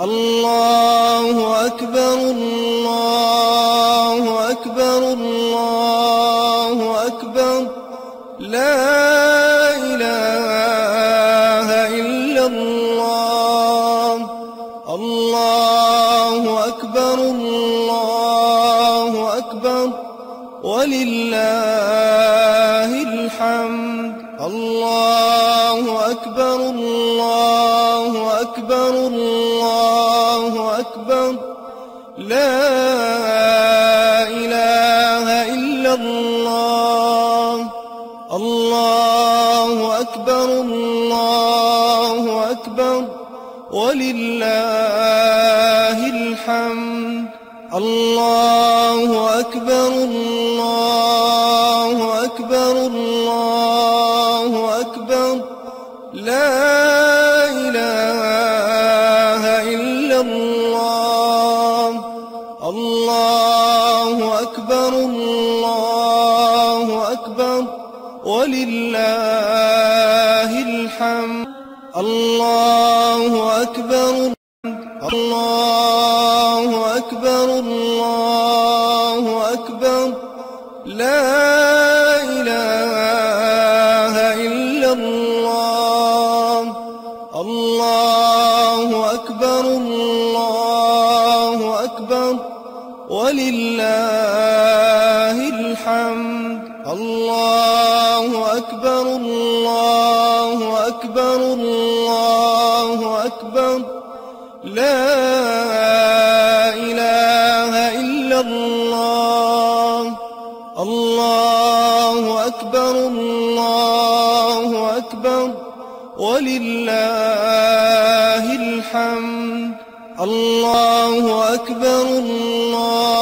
الله أكبر الله ولله الحمد. الله الله أكبر الله أكبر. ولله الحمد. الله أكبر الله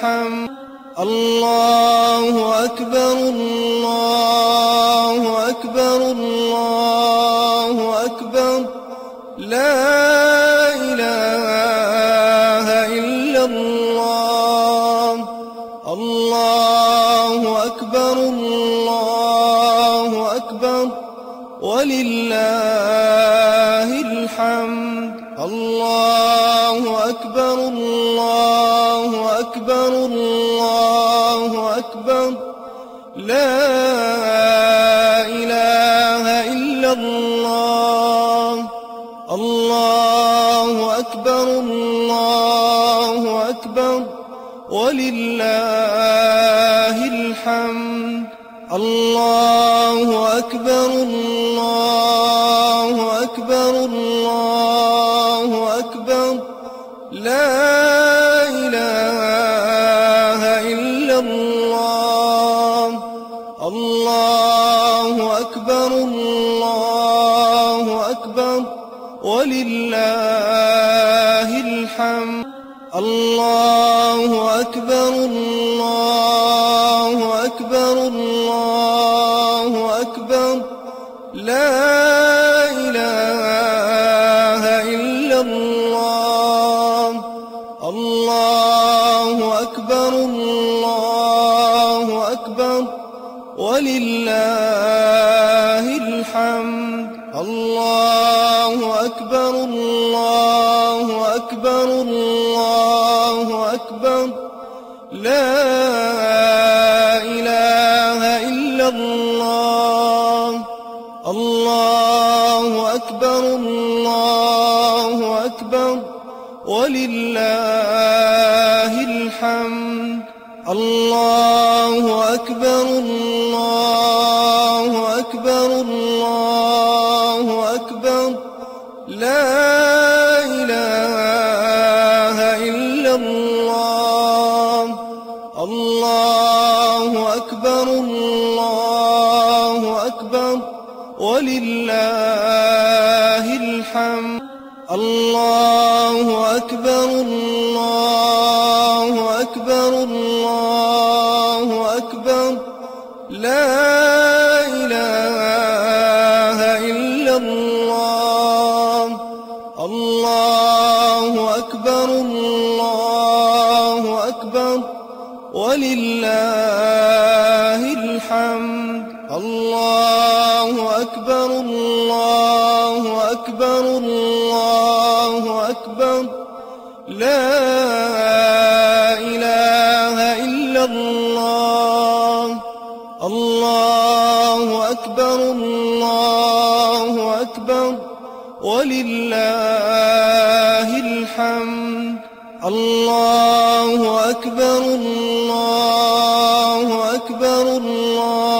الحمد الله أكبر الله أكبر الله أكبر لا ولله الحمد. ولله الحمد. الله أكبر الله أكبر الله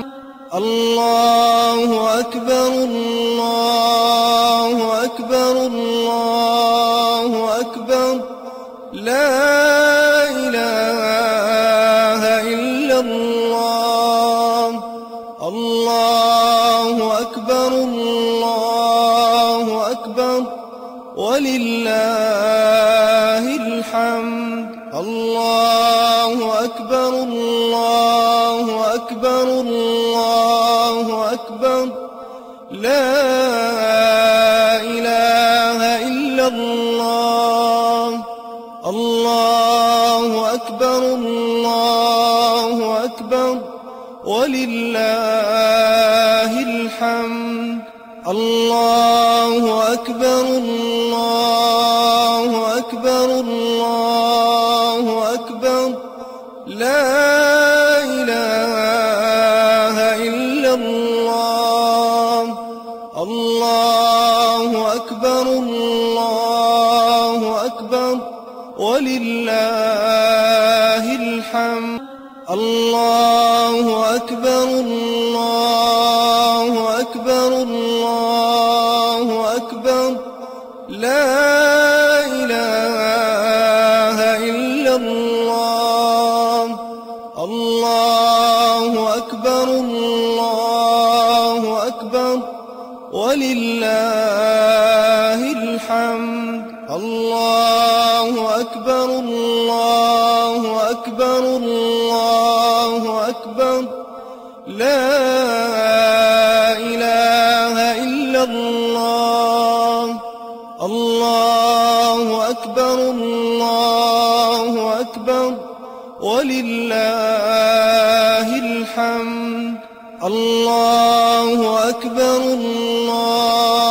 الله أكبر الله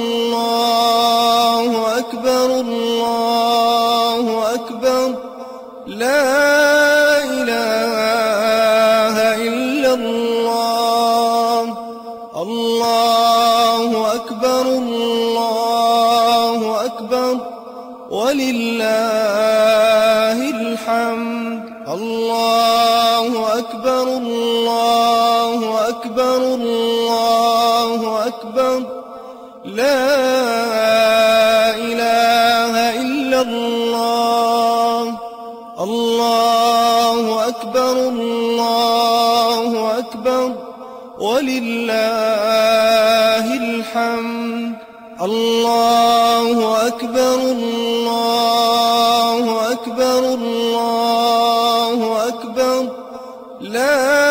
الله أكبر. لا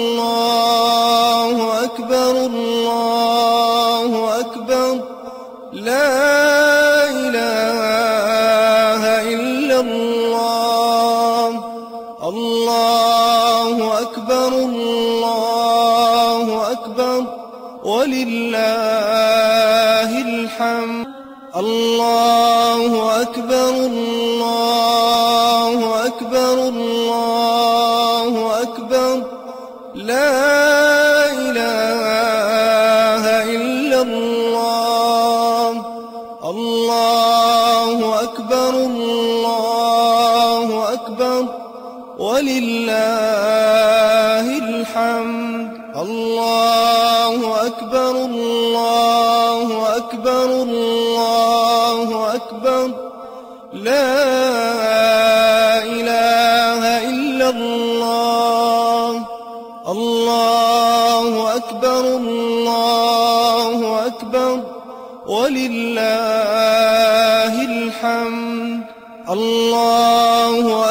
محمد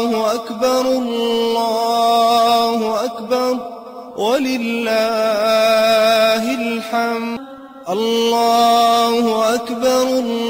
الله أكبر الله أكبر. ولله الحمد. الله أكبر الله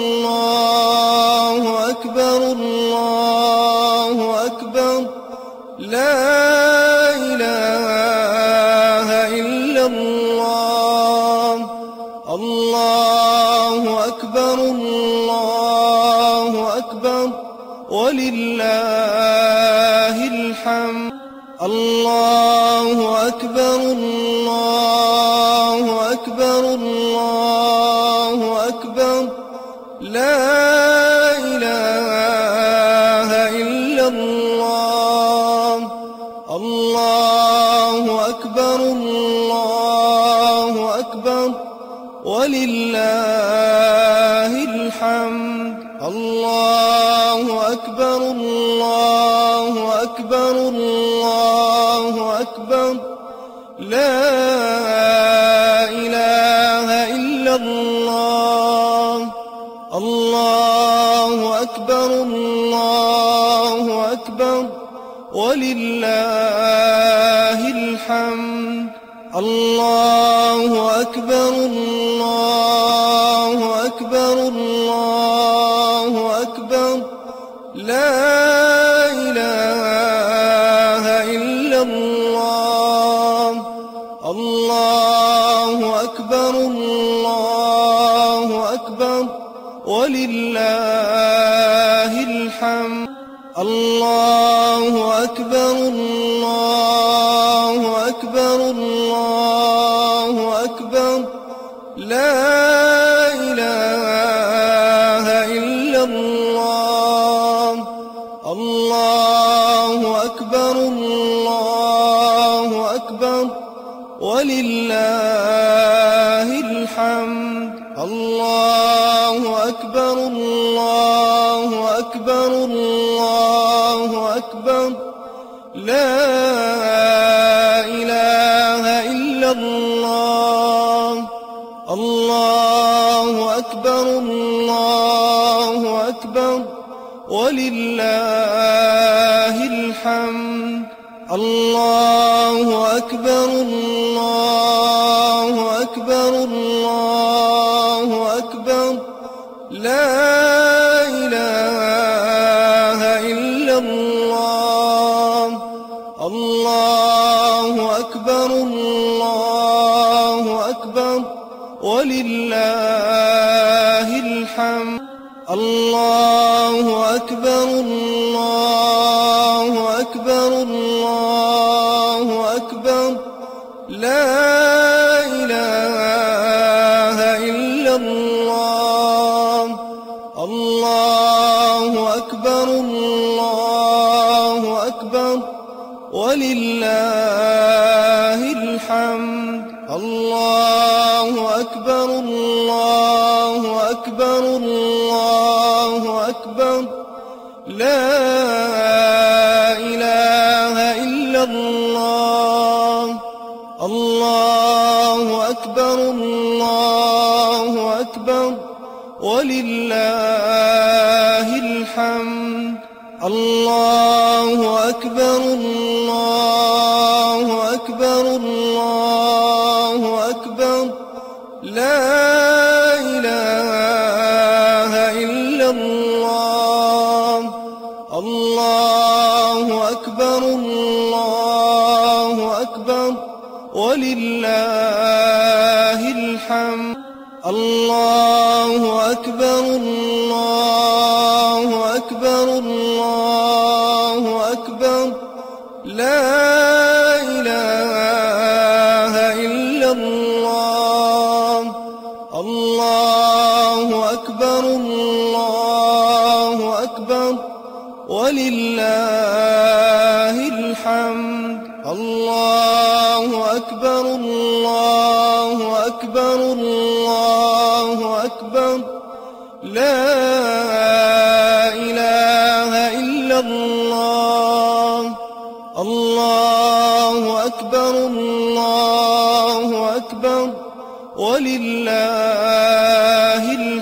ولله الحمد. الله أكبر الله الحمد. الله الله. الله أكبر الله أكبر. ولله الحمد. الله أكبر الله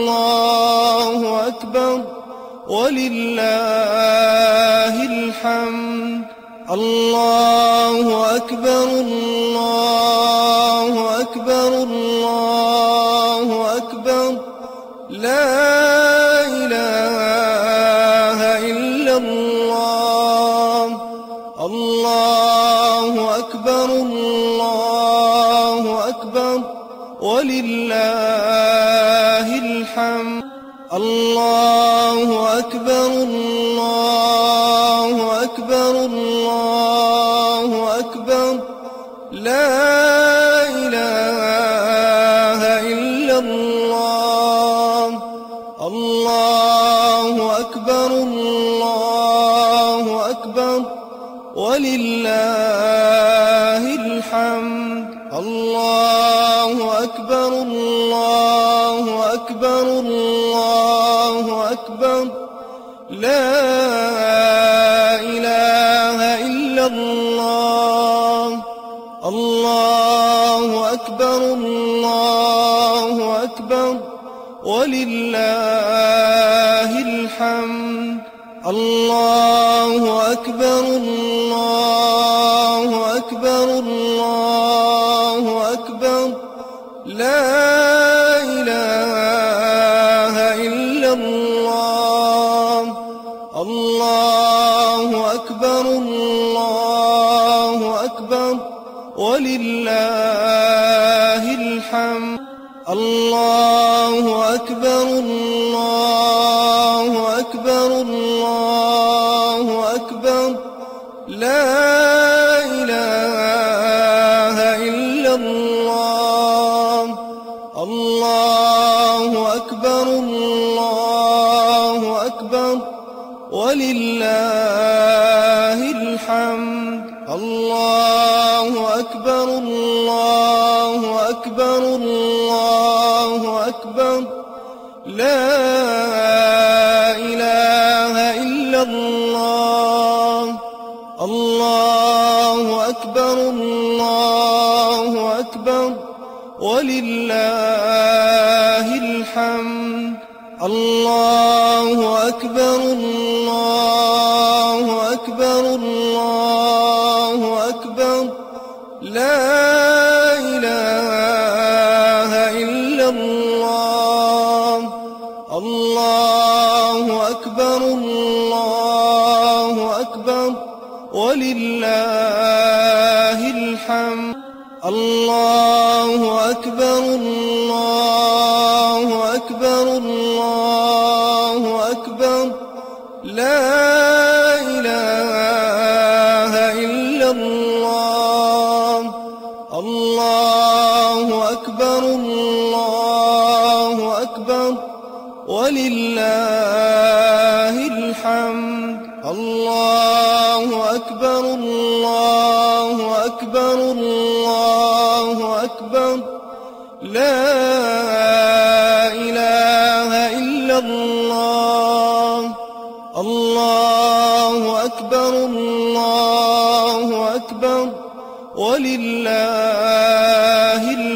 الله أكبر ولله الحمد. الله أكبر الله الحمد. الله أكبر الله لا إله حمدا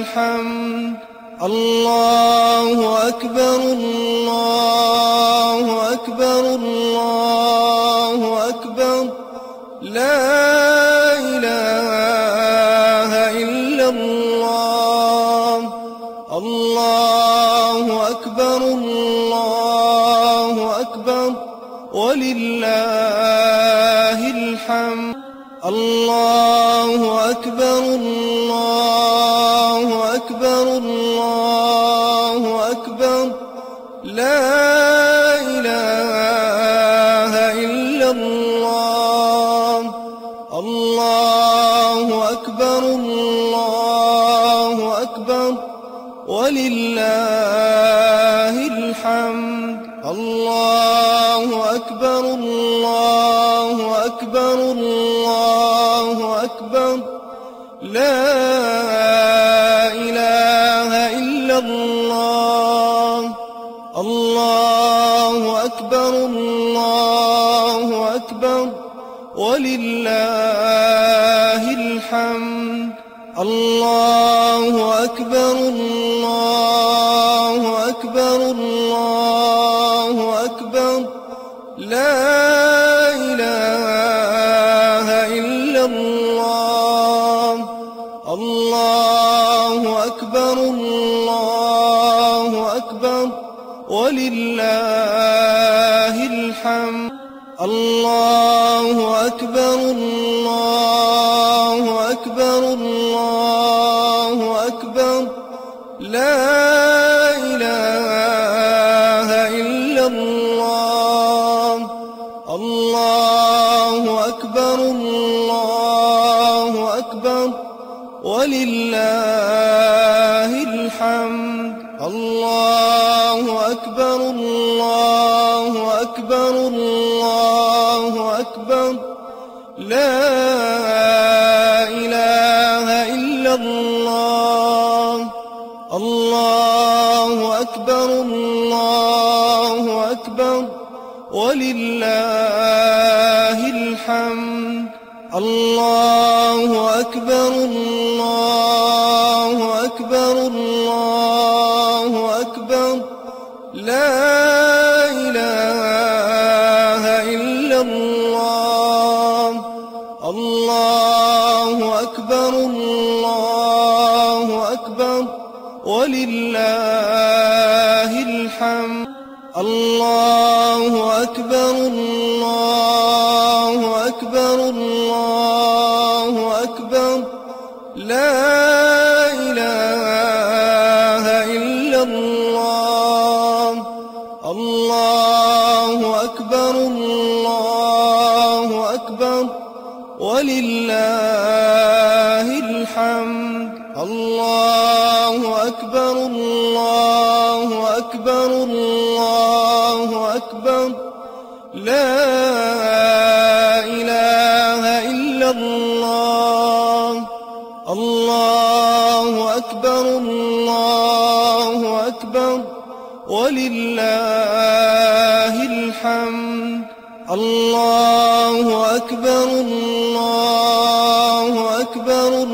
الحمد. الله أكبر الله أكبر الله الله. الله أكبر الله أكبر. ولله يرحم أكبر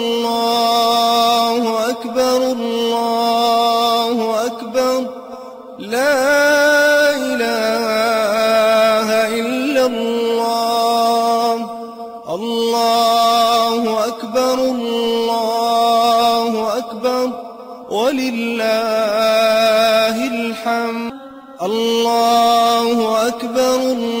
الحمد الله أكبر الله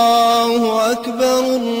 أكبر الله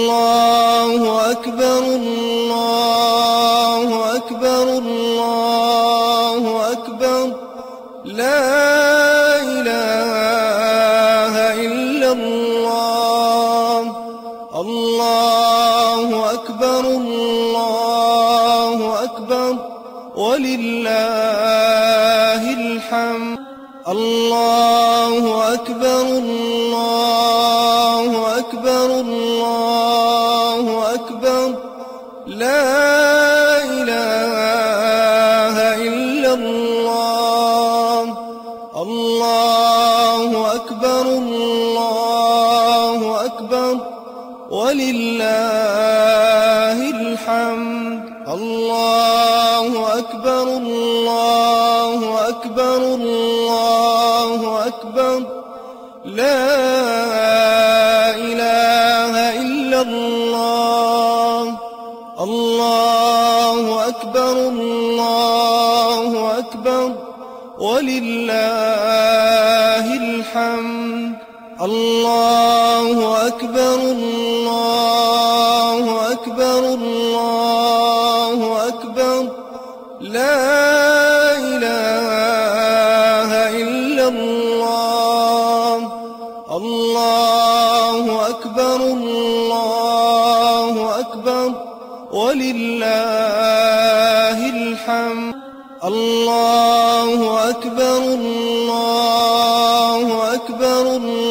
أكبر ولله الحمد. الله أكبر الله أكبر الله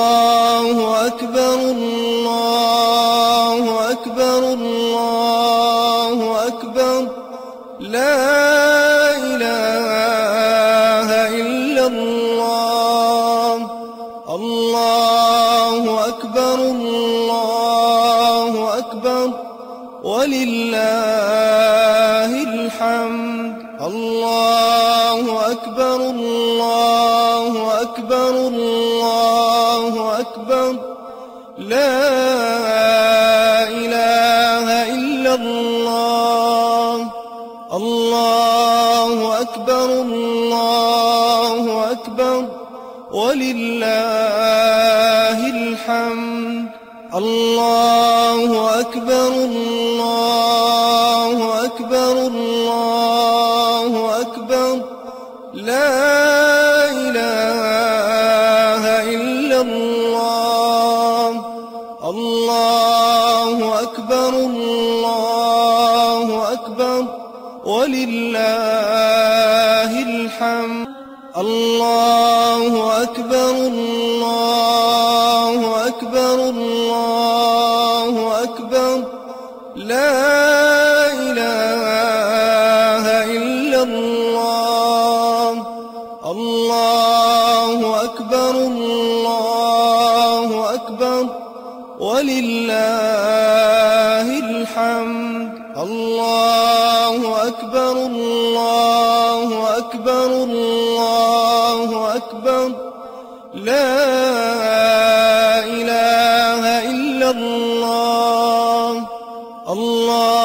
الله أكبر الله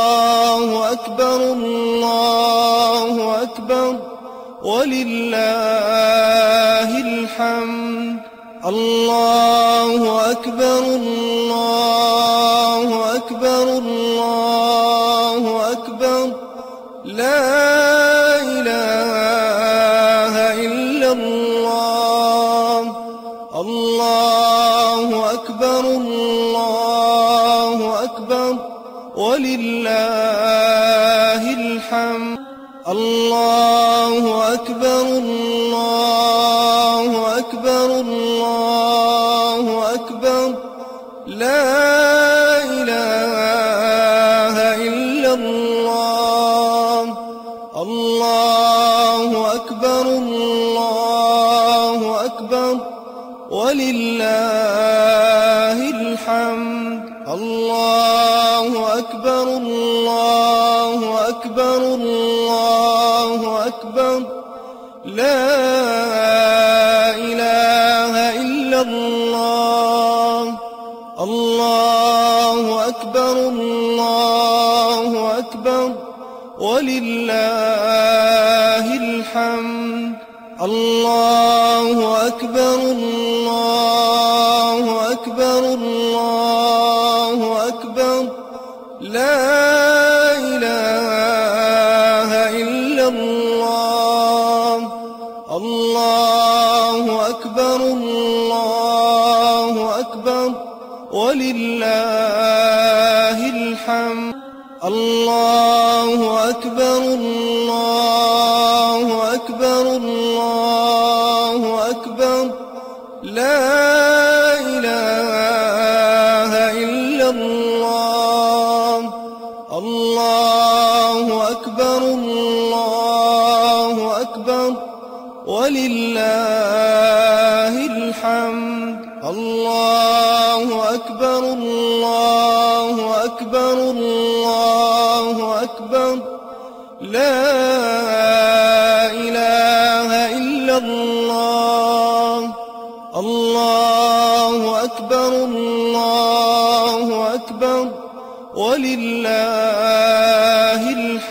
الله أكبر الله أكبر. ولله الحمد. الله أكبر الله لا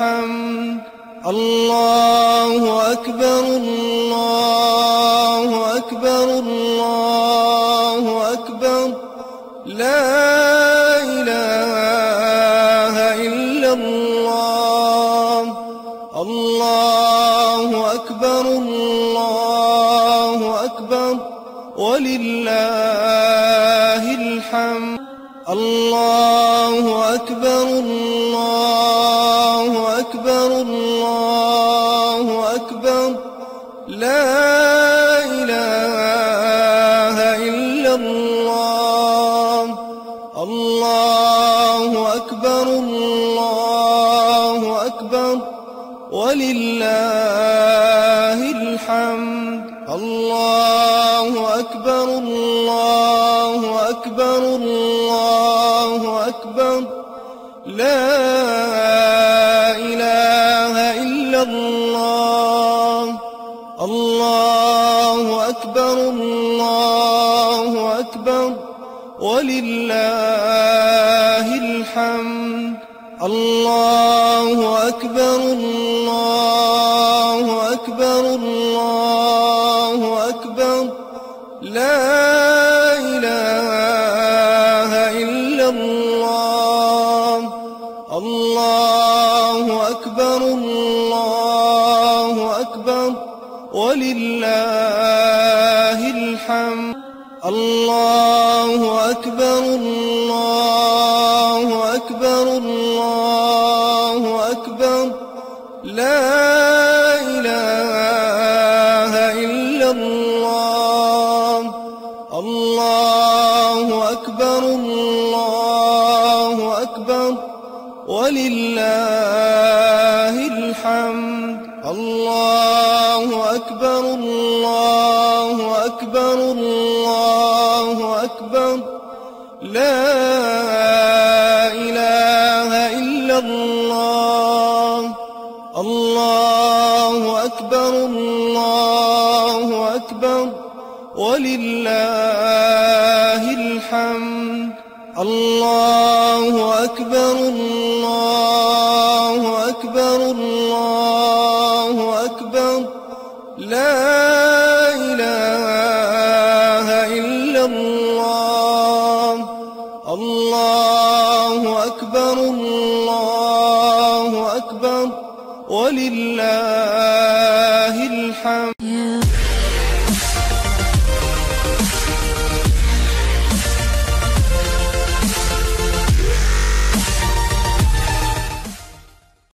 ولله ولله الحمد. الله أكبر الله أكبر الله